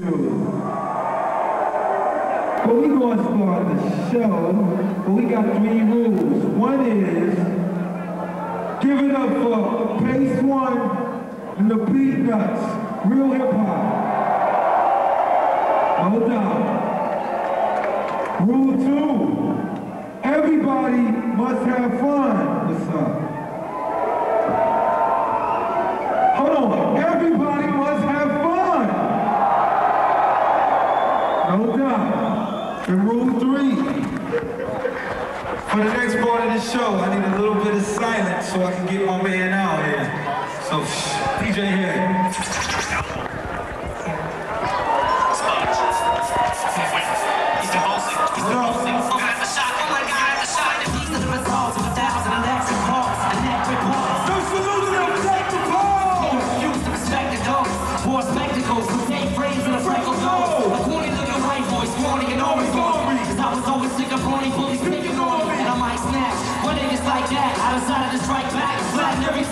But we gonna start the show, but we got three rules. One is, give it up for Pace One and the Peanuts, real hip hop. Hold on. Rule two, everybody must have fun. What's up? in room three. For the next part of the show, I need a little bit of silence so I can get my man out here. So, PJ here. like that. to of sight of back. Flatten every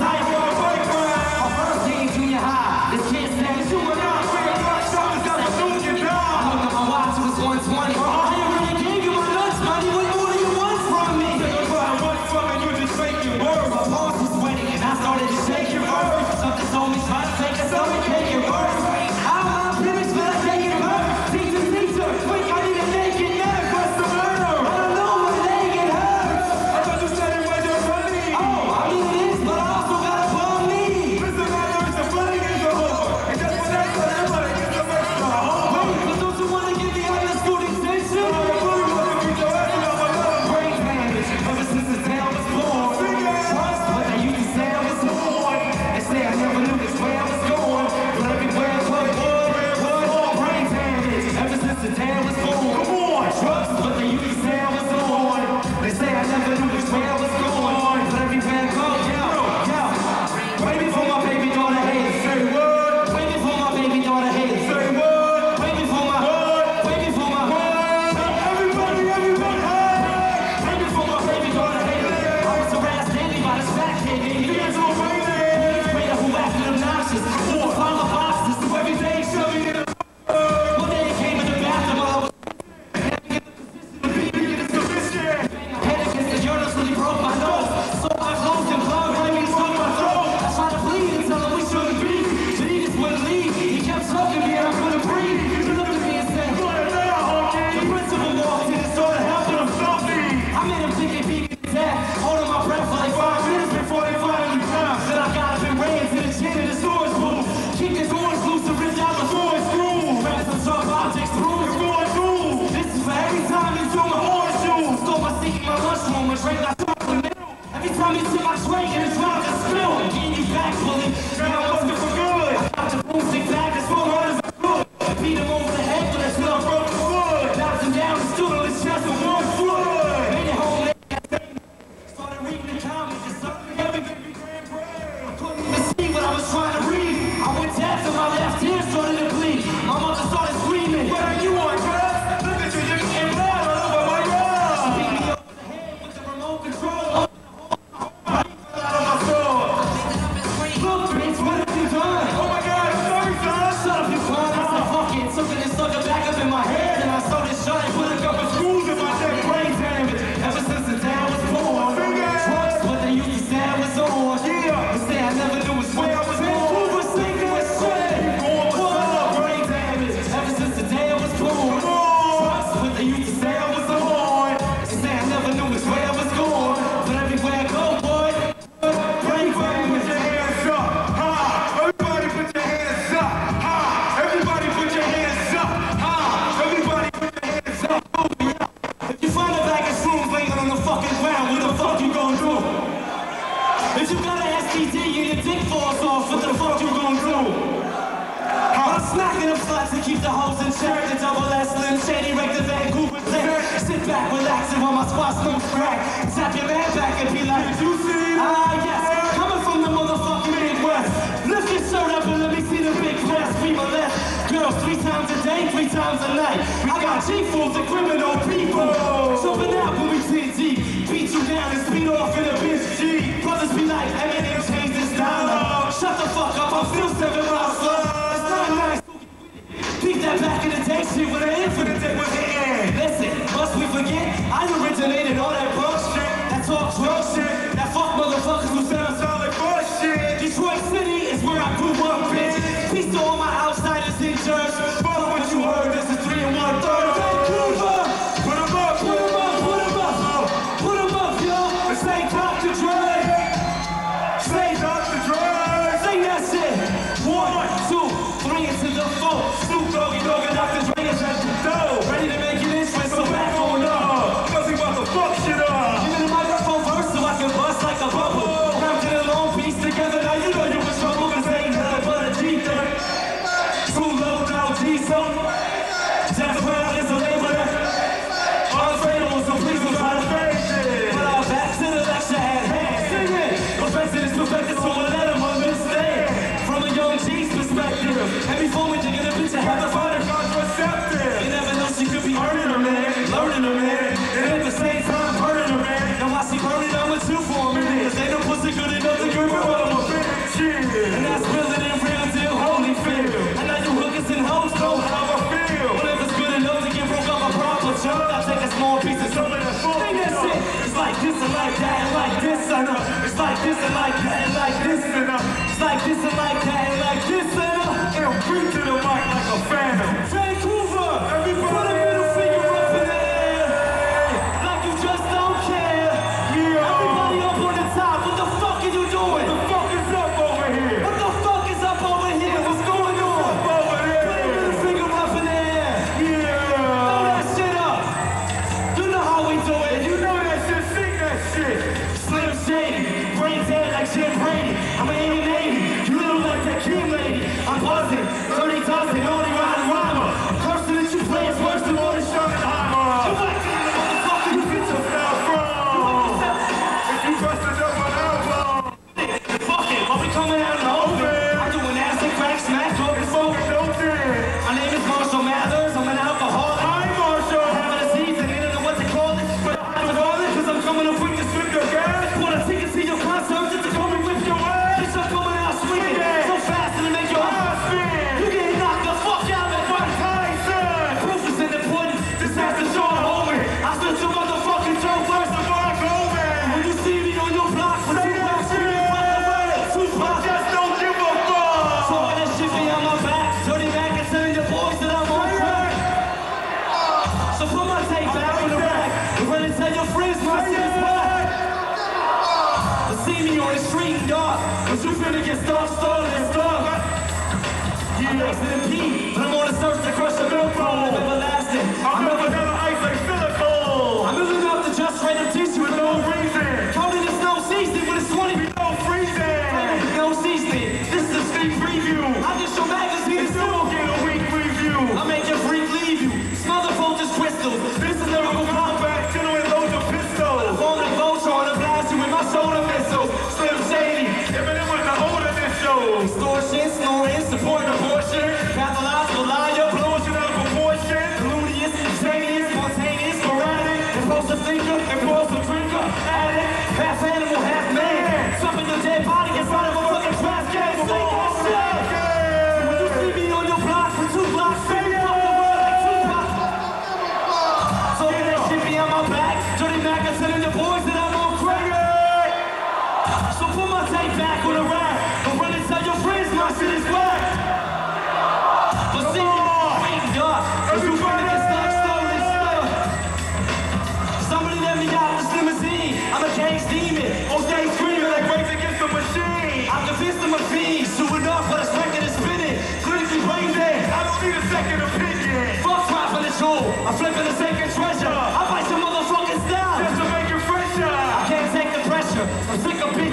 seafoods equivalent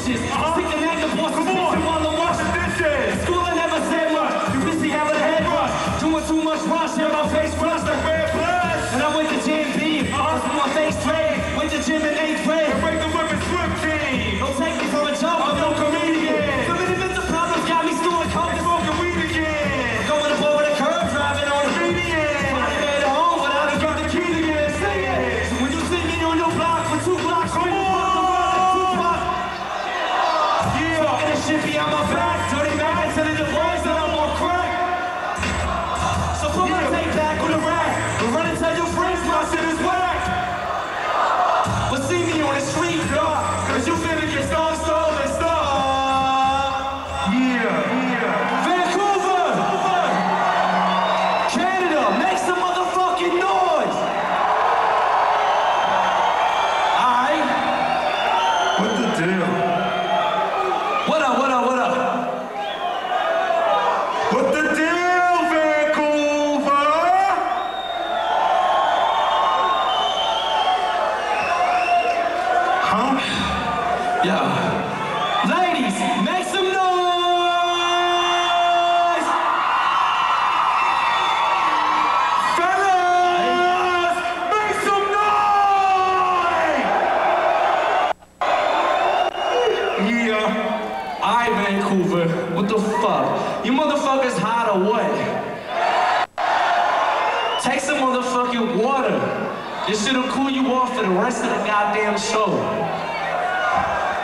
sick of bitches.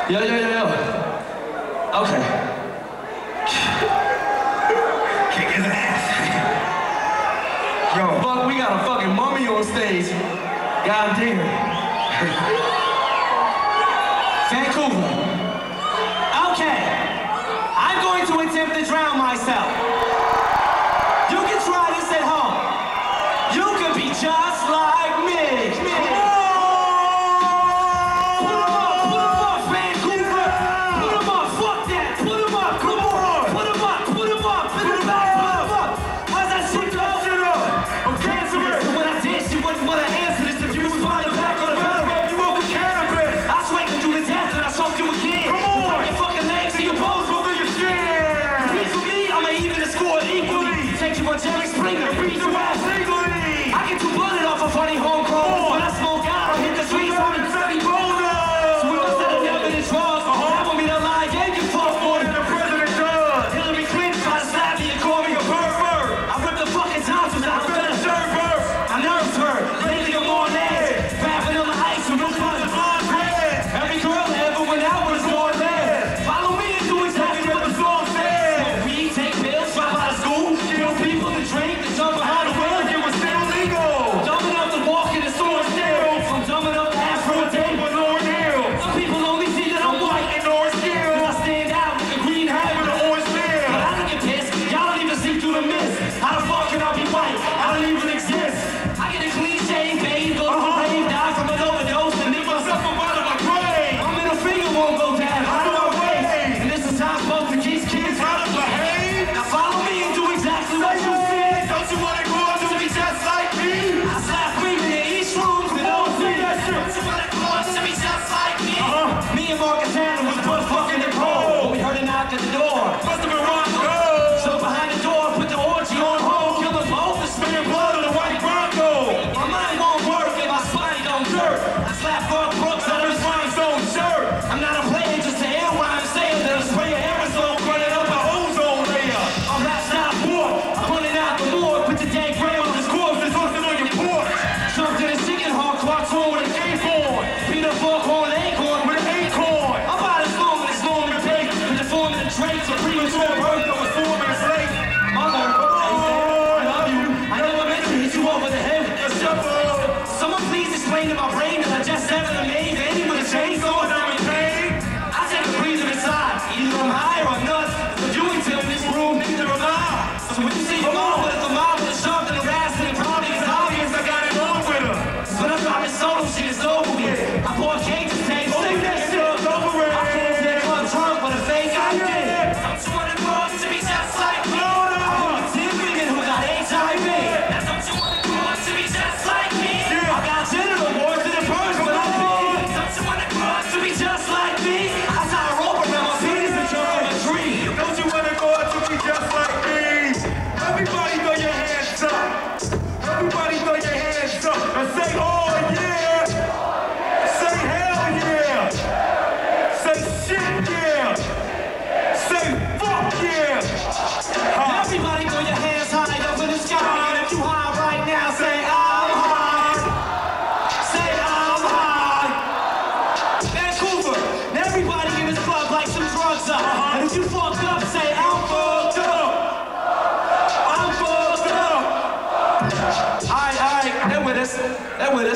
Yo, yo, yo, yo. Okay. Kick his ass. yo. Fuck, we got a fucking mummy on stage. God damn. Vancouver. Okay. I'm going to attempt to drown myself.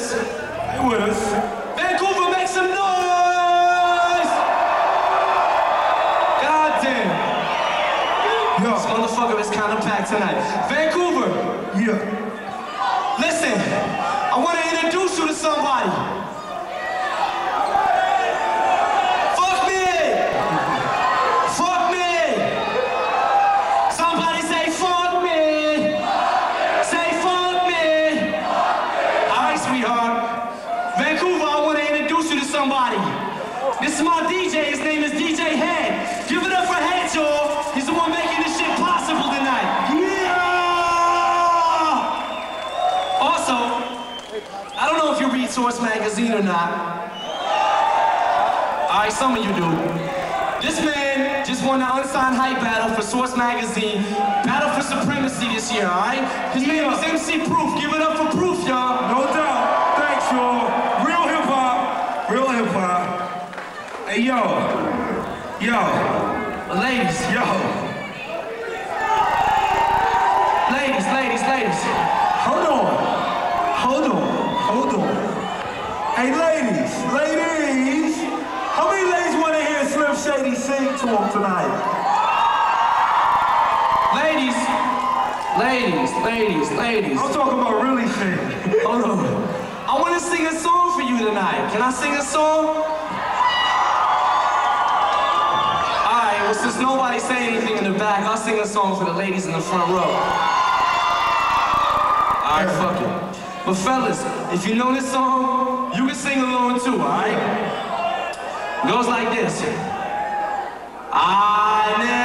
us. Hey, with This motherfucker is kind of packed tonight. Vancouver. Yeah. Listen, I want to introduce you to somebody. magazine or not. All right, some of you do. This man just won the unsigned hype battle for Source Magazine, Battle for Supremacy this year, all right? His yeah. name is MC Proof. Give it up for Proof, y'all. No doubt. Thanks, y'all. Real hip-hop. Real hip-hop. Hey, yo. Yo. Ladies. Yo. Ladies, ladies, ladies. Hold on. Hold on. Hold on. Hey ladies, ladies, how many ladies want to hear Slim Shady sing to them tonight? Ladies, ladies, ladies, ladies. I'm talking about really sing. Hold on. I want to sing a song for you tonight. Can I sing a song? Well, since nobody say anything in the back, I'll sing a song for the ladies in the front row. Alright, fuck it. But fellas, if you know this song, you can sing along too, alright? Goes like this. I never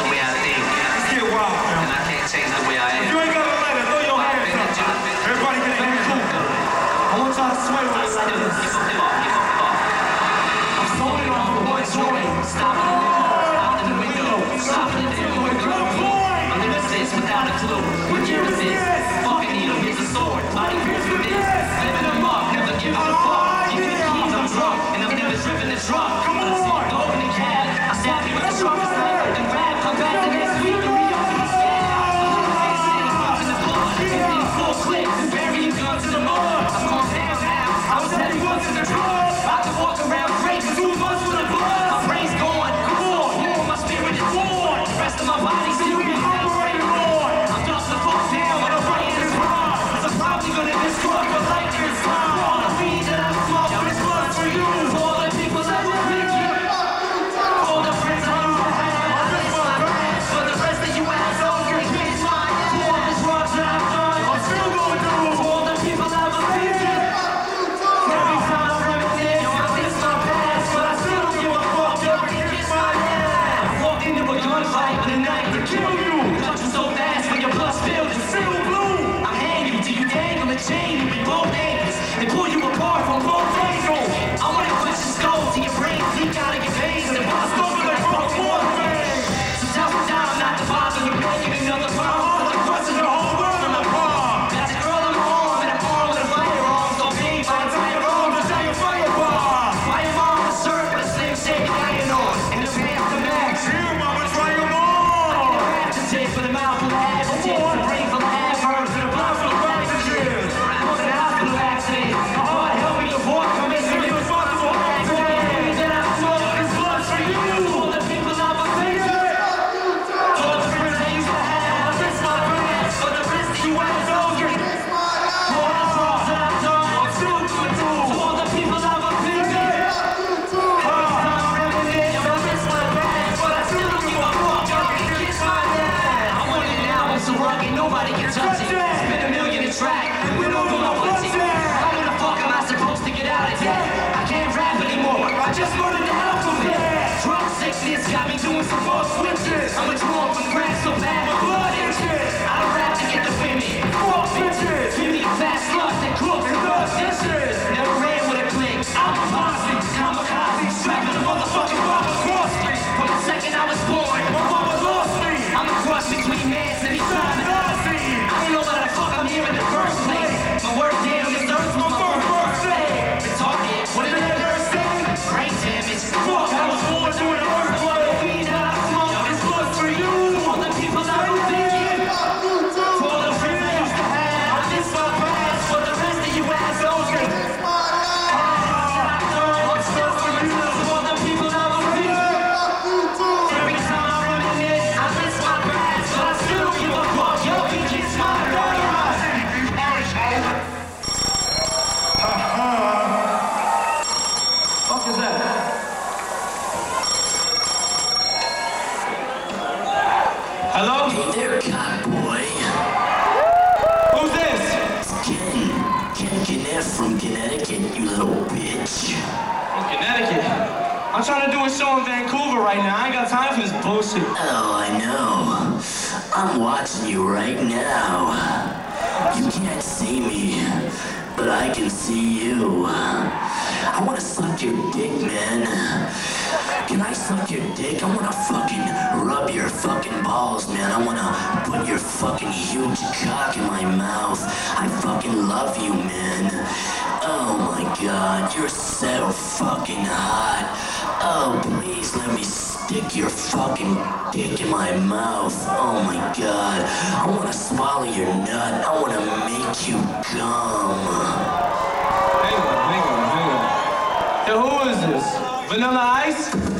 the I wild, man. I can't change the way I am. If you ain't got a throw your hands up. Everybody get their cool. I want y'all. vai, vai. I'ma draw up and grab so bad. time for this bullshit. Oh, I know. I'm watching you right now. You can't see me, but I can see you. I wanna suck your dick, man. Can I suck your dick? I wanna fucking rub your fucking balls, man. I wanna put your fucking huge cock in my mouth. I fucking love you, man. Oh my god, you're so fucking hot. Oh, please let me Stick your fucking dick in my mouth. Oh my god. I wanna swallow your nut. I wanna make you gum. Hang on, hang on, hang on. Who is this? Vanilla Ice?